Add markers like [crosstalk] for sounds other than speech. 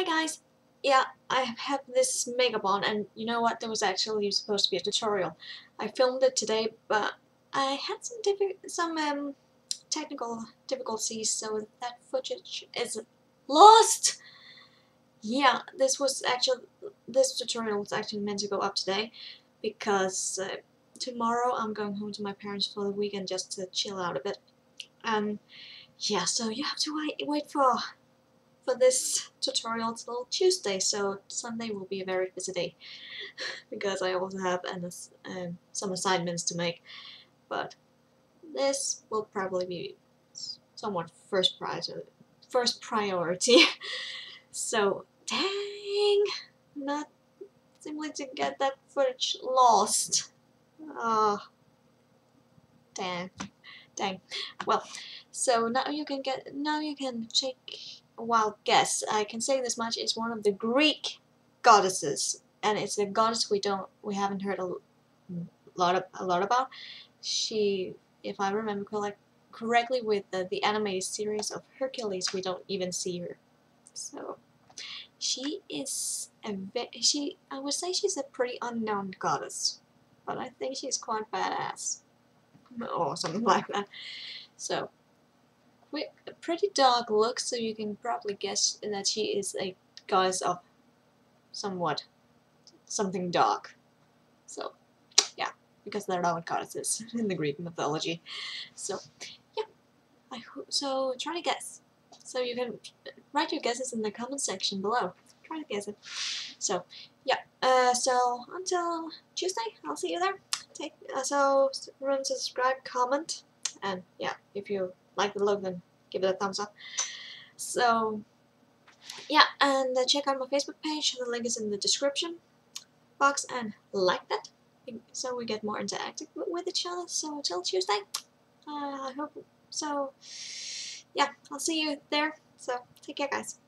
Hi guys! Yeah, I have this on and you know what, there was actually supposed to be a tutorial. I filmed it today but I had some some um, technical difficulties so that footage is lost! Yeah, this was actually, this tutorial was actually meant to go up today because uh, tomorrow I'm going home to my parents for the weekend just to chill out a bit. And yeah, so you have to wait, wait for for this tutorial till Tuesday, so Sunday will be a very busy day [laughs] because I also have an, um, some assignments to make. But this will probably be somewhat first prize, first priority. [laughs] so dang, not simply to get that footage lost. Oh, dang, dang. Well, so now you can get now you can a wild guess. I can say this much: it's one of the Greek goddesses, and it's a goddess we don't we haven't heard a lot of, a lot about. She, if I remember correct, correctly, with the, the animated series of Hercules, we don't even see her. So she is a she I would say she's a pretty unknown goddess, but I think she's quite badass or something [laughs] like that. So a pretty dark look, so you can probably guess that she is a goddess of somewhat something dark. So yeah, because there are goddesses [laughs] in the Greek mythology. So yeah, I so. Try to guess. So you can write your guesses in the comment section below. Try to guess it. So, yeah. Uh, so until Tuesday, I'll see you there. Take uh, so to subscribe, comment, and yeah, if you like the look, then give it a thumbs up. So, yeah, and uh, check out my Facebook page. The link is in the description box, and like that, so we get more interactive with each other. So until Tuesday, uh, I hope so yeah, I'll see you there. So take care, guys.